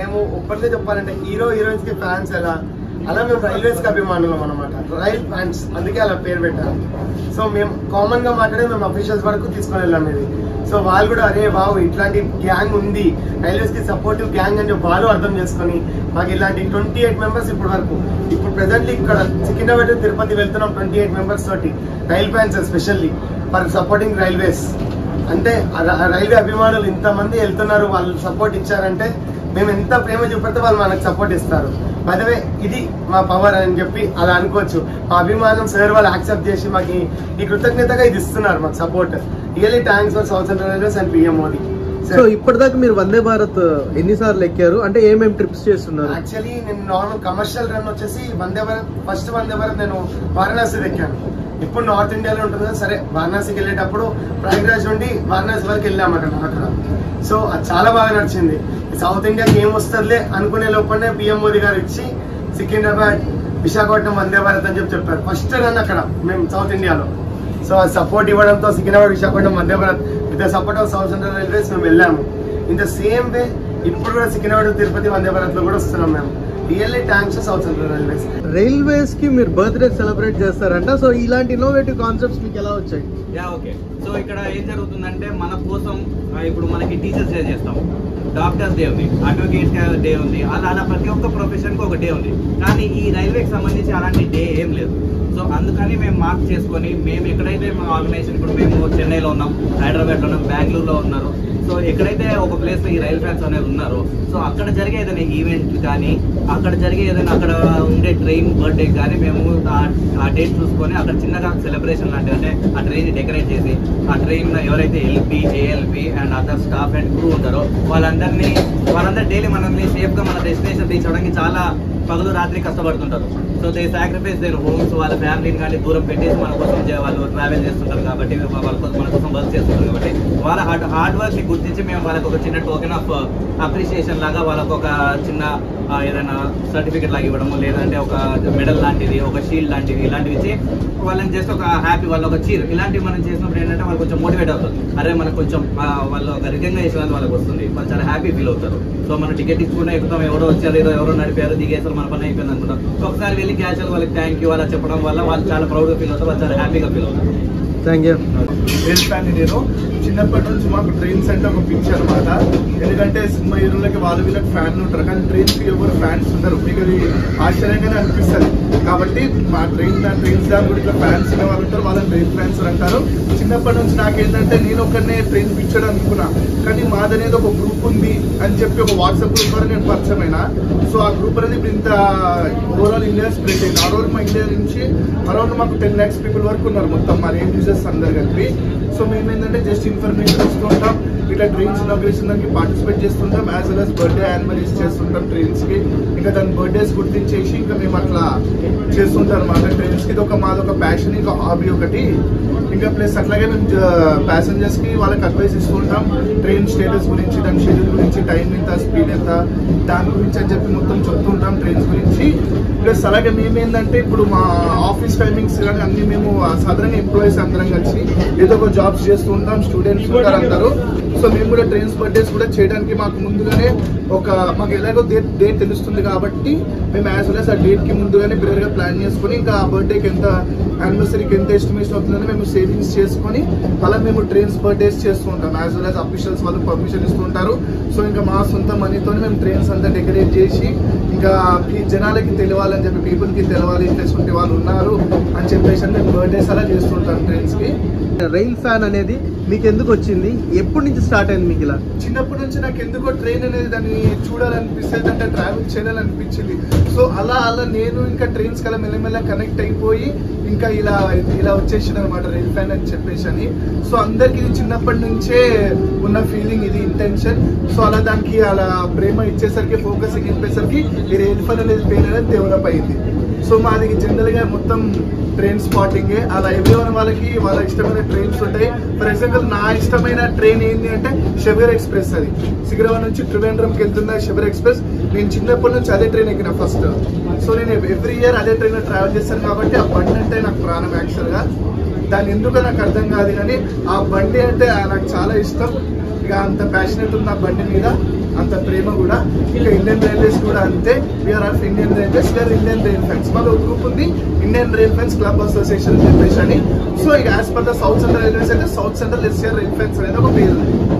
మేము ఇప్పటికే చెప్పాలంటే హీరో హీరోయిన్స్కి ఫ్యాన్స్ ఎలా? అలా మేము రైల్వేస్కి అభిమానులం అనమాట రైల్ ఫ్యాన్స్ అందుకే అలా పేరు పెట్టాలి సో మేము కామన్గా మాట్లాడే మేము అఫీషియల్స్ వరకు తీసుకొని వెళ్ళాం ఇది. సో వాళ్ళు కూడా అరే బాబు ఇట్లాంటి గ్యాంగ్ ఉంది. రైల్వేస్కి సపోర్టివ్ గ్యాంగ్ అని చెప్పి వాళ్ళు అర్థం చేసుకొని మాకు ఇలాంటి ట్వంటీ ఎయిట్ మెంబర్స్ ఇప్పటి వరకు. ఇప్పుడు ప్రెసెంట్లీ ఇక్కడ సికింద్రాబాద్ తిరుపతి వెళ్తున్నాం ట్వంటీ ఎయిట్ మెంబర్స్ తోటి rail fans especially for supporting railways. అంటే రైల్వే అభిమానులు ఇంతమంది వెళ్తున్నారు వాళ్ళు సపోర్ట్ ఇచ్చారంటే మేము ఎంత ప్రేమ చూపెడితే వాళ్ళు మనకు సపోర్ట్ ఇస్తారు. పదవే ఇది మా పవర్ అని చెప్పి అలా అనుకోవచ్చు. మా అభిమానం సార్ వాళ్ళు యాక్సెప్ట్ చేసి మాకు ఈ- కృతజ్ఞతగా ఇది ఇస్తున్నారు మాకు support really thanks for south central railways and PM Modi so ఇప్పటిదాకా మీరు వందే భారత్ ఎన్నిసార్లు ఎక్కారు? అంటే ఏమేమి ట్రిప్స్ చేస్తున్నారు? యాక్చువల్లీ నేను నార్మల్ కమర్షియల్ రన్ వచ్చేసి వందే భారత్ ఫస్ట్ వందే భారత్ నేను వారణాసి ఎక్కాను. ఇప్పుడు నార్త్ ఇండియాలో ఉంటుంది కదా సరే వారణాసికి వెళ్ళేటప్పుడు ప్రయాగ్రాజ్ నుండి వారణాసి వరకు వెళ్ళామట అక్కడ సో అది చాలా బాగా నడిచింది. సౌత్ ఇండియాకి ఏం వస్తుందిలే అనుకునే లోపలనే పిఎం మోదీ గారు ఇచ్చి సికింద్రాబాద్ విశాఖపట్నం వందే భారత్ అని చెప్పి చెప్పారు. ఫస్ట్ రన్ అక్కడ మేము సౌత్ ఇండియాలో. సో ఆ సపోర్ట్ ఇవ్వడంతో Secunderabad Visakhapatnam Vande Bharat with support of south central railways మేము వెళ్ళాము. ఇన్ ద సేమ్ వే ఇప్పుడు కూడా సికింద్రాబాద్ తిరుపతి వందే భారత్లో కూడా వస్తున్నాం మేము. రైల్వేస్. కి మీరు బర్త్డే సెలబ్రేట్ చేస్తారంట. సో ఇలాంటి ఇన్నోవేటివ్ కాన్సెప్ట్స్ మీకు ఎలా వచ్చాయి? Yeah okay. సో ఇక్కడ ఏం జరుగుతుందంటే మన కోసం ఇప్పుడు మనకి టీచర్స్ డే చేస్తాం. డాక్టర్స్ డే ఉంది అడ్వకేట్ డే ఉంది. అలా అలా ప్రతి ఒక్క ప్రొఫెషన్కి ఒక డే ఉంది. కానీ ఈ రైల్వేకి సంబంధించి అలాంటి డే ఏం లేదు. సో అందుకని మేము మార్క్ చేసుకొని మేము ఎక్కడైతే మా ఆర్గనైజేషన్ ఇప్పుడు మేము చెన్నైలో ఉన్నాం హైదరాబాద్లో ఉన్నాం బెంగళూరులో ఉన్నారు. సో ఎక్కడైతే ఒక ప్లేస్ ఈ రైల్ ఫ్యాన్స్ అనేది ఉన్నారో సో అక్కడ జరిగే ఏదైనా ఈవెంట్ కానీ అక్కడ జరిగే ఏదైనా అక్కడ ఉండే ట్రైన్ బర్త్డే కానీ మేము ఆ- డేట్ చూసుకొని అక్కడ చిన్నగా సెలబ్రేషన్ లాంటివి అంటే ఆ ట్రైన్ డెకరేట్ చేసి ఆ ట్రైన్ ఎవరైతే LP ALP and other staff and crew ఉంటారో వాళ్ళందరినీ వాళ్ళందరూ డైలీ మనల్ని సేఫ్గా మన డెస్టినేషన్ రీచ్ అవడానికి చాలా పగలు రాత్రి కష్టపడుతుంటారు. So they sacrifice their homes వాళ్ళ ఫ్యామిలీని కానీ దూరం పెట్టేసి మన కోసం వాళ్ళు ట్రావెల్ చేస్తుంటారు కాబట్టి వాళ్ళ కోసం మన కోసం వర్క్ చేస్తుంటారు కాబట్టి వాళ్ళ హార్డ్ హార్డ్ వర్క్ని గుర్తించి మేము వాళ్ళకి ఒక చిన్న టోకెన్ ఆఫ్ అప్రిషియేషన్ లాగా వాళ్ళకు ఒక చిన్న ఏదైనా సర్టిఫికెట్ లాగా ఇవ్వడము లేదంటే ఒక మెడల్ లాంటిది ఒక షీల్డ్ లాంటిది ఇలాంటివి ఇచ్చి వాళ్ళని జస్ట్ ఒక హ్యాపీ వాళ్ళు ఒక చీర్ ఇలాంటివి మనం చేసినప్పుడు ఏంటంటే వాళ్ళు కొంచెం మోటివేట్ అవుతారు. అరే మనకు కొంచెం వాళ్ళు ఒక రికగ్నైజ్ వాళ్ళకి వస్తుంది. వాళ్ళు చాలా హ్యాపీ ఫీల్ అవుతారు. సో మనం టికెట్ ఇచ్చుకున్నా ఎక్కుతాం ఎవరో వచ్చారు ఎవరో నడిపారు దిగేసారు మన పని అయిపోయింది అనుకుంటారు ఒకసారి వెళ్ళి క్యాషువల్ వాళ్ళకి థ్యాంక్ యూ అలా చెప్పడం వల్ల వాళ్ళు చాలా ప్రౌడ్గా ఫీల్ అవుతారు వాళ్ళు చాలా హ్యాపీగా ఫీల్ అవుతారు. థ్యాంక్ యూ రైల్ ఫ్యాన్ నేను. చిన్నప్పటి నుంచి మాకు ట్రైన్స్ అంటే ఒక పిచ్చి అనమాట ఎందుకంటే సినిమా హీరోలకి వాళ్ళు వీళ్ళకి ఫ్యాన్ ఉంటారు. కానీ ట్రైన్స్కి ఎవరు ఫ్యాన్స్ ఉంటారు మీకు అది ఆశ్చర్యంగానే అనిపిస్తుంది. కాబట్టి మా ట్రైన్ ట్రైన్స్ దాని కూడా ఇట్లా ఫ్యాన్స్ ఉన్న వాళ్ళు ఉంటారు. వాళ్ళని ట్రైన్ ఫ్యాన్స్ అంటారు. చిన్నప్పటి నుంచి నాకేంటంటే నేను ఒకరినే ట్రైన్ పిచ్చాడు అనుకున్నా. కానీ మాదనేది ఒక గ్రూప్ ఉంది అని చెప్పి ఒక వాట్సాప్ గ్రూప్ ద్వారా నేను పరిచయం అయినా. సో ఆ గ్రూప్ అనేది ఇప్పుడు ఇంత ఓవరాల్ ఇండియా స్ప్రెడ్ అయింది. ఆ రోజు మా ఇండియా నుంచి అరౌండ్ మాకు టెన్ ల్యాక్స్ పీపుల్ వరకు ఉన్నారు మొత్తం. మరి ఏం యూజర్స్ అందరు కలిపి. సో మేము ఏంటంటే జస్ట్ ఇన్ఫర్మేషన్ ఇస్తుంటాం. ఇట్లా ట్రైన్స్ ఇనాగ్రేషన్ దానికి పార్టిసిపేట్ చేస్తుంటాం. As well as birthday anniversaries చేస్తుంటాం ట్రైన్స్కి ఇంకా దాని బర్త్డేస్ గుర్తించేసి ఇంకా మేము అట్లా చేస్తుంటాం అనమాట ట్రైన్స్కి ఇది ఒక మాది ఒక ప్యాషన్ ఇంకా హాబీ ఒకటి. ఇంకా ప్లస్ అట్లాగే మేము ప్యాసింజర్స్కి వాళ్ళకి అడ్వైస్ ఇస్తుంటాం. ట్రైన్ స్టేటస్ గురించి దాని షెడ్యూల్ గురించి టైం ఎంత స్పీడ్ ఎంత దాని గురించి అని చెప్పి మొత్తం చెప్తుంటాం ట్రైన్స్ గురించి. ప్లస్ అలాగే మేము ఇప్పుడు మా ఆఫీస్ టైమింగ్స్ కానీ అన్ని మేము సాధారణ ఎంప్లాయీస్ అందరం కలిసి ఏదో ఒక జాబ్స్ చేస్తూ ఉంటాం స్టూడెంట్స్ కూడా అందరూ. సో మేము కూడా ట్రైన్స్ బర్త్డేస్ కూడా చేయడానికి మాకు ముందుగానే ఒక మాకు ఎలాగో డేట్ డేట్ తెలుస్తుంది కాబట్టి మేము యాజ్ వెల్ as ఆ డేట్కి ముందుగానే ప్రిపేర్గా ప్లాన్ చేసుకొని ఇంకా ఆ బర్త్డేకి ఎంత యానివర్సరీకి ఎంత ఎస్టిమేషన్ అవుతుందని మేము సేవింగ్స్ చేసుకొని అలా మేము ట్రైన్స్ బర్త్డేస్ చేస్తూ ఉంటాం. యాజ్ వెల్ as అఫీషియల్స్ వాళ్ళు పర్మిషన్ ఇస్తుంటారు సో ఇంకా మా సొంత మనీతో మేము ట్రైన్స్ అంతా డెకరేట్ చేసి ఇంకా ఈ జనాలకి తెలియాలని చెప్పి పీపుల్కి తెలవాలి ఇంట్రెస్ట్ ఉంటే వాళ్ళు ఉన్నారు అని చెప్పేసి మేము బర్త్డేస్ అలా చేస్తుంటాం ట్రైన్స్కి. రైల్ ఫ్యాన్ అనేది మీకు ఎందుకు వచ్చింది? ఎప్పటి నుంచి స్టార్ట్ అయింది మీకు ఇలా? చిన్నప్పటి నుంచి నాకు ఎందుకో ట్రైన్ అనేది దాన్ని చూడాలనిపిస్తుంది అంటే ట్రావెల్ చేయాలనిపించింది. సో అలా అలా నేను ఇంకా ట్రైన్స్ కలా మెల్లమెల్ల కనెక్ట్ అయిపోయి ఇంకా ఇలా ఇలా వచ్చేసింది అనమాట రైల్ ఫ్యాన్ అని చెప్పేసి అని సో అందరికి ఇది చిన్నప్పటి నుంచే ఉన్న ఫీలింగ్ ఇది ఇంటెన్షన్ సో అలా దానికి అలా ప్రేమ ఇచ్చేసరికి ఫోకసింగ్ ఇచ్చేసరికి ఈ రైల్ ఫ్యాన్ అనేది పేరు అనేది డెవలప్ అయింది సో మాది జనరల్గా మొత్తం ట్రైన్ స్పాటింగ్ అలా ఎవరి వాళ్ళకి వాళ్ళ ఇష్టమైన ట్రైన్స్ ఉంటాయి. ఫర్ ఎగ్జాంపుల్ నా ఇష్టమైన ట్రైన్ ఏంటి అంటే షబీర్ ఎక్స్ప్రెస్ అది. సికింద్రాబాద్ నుంచి త్రివేంద్రంకి వెళ్తున్న షబీర్ ఎక్స్ప్రెస్ నేను చిన్నప్పటి నుంచి అదే ట్రైన్ ఎక్కిన ఫస్ట్ సో నేను ఎవ్రీ ఇయర్ అదే ట్రైన్ ట్రావెల్ చేస్తాను కాబట్టి ఆ బండే నాకు ప్రాణం యాక్చువల్గా. దాన్ని దాని ఎందుకో నాకు అర్థం కాదు కానీ ఆ బండి అంటే ఆ నాకు చాలా ఇష్టం. ఇక అంత ప్యాషనెట్ ఉంది ఆ బండి మీద అంత ప్రేమ కూడా. ఇంకా ఇండియన్ రైల్వేస్ కూడా అంతే. We are of Indian railways లేదా ఇండియన్ రైల్ ఫ్యాన్స్ మాకు ఒక గ్రూప్ ఉంది Indian rail fans club association చెప్పేసి అని. సో ఇక as per the south central railways అయితే south central SR rail fans అనేది ఒక పేరు.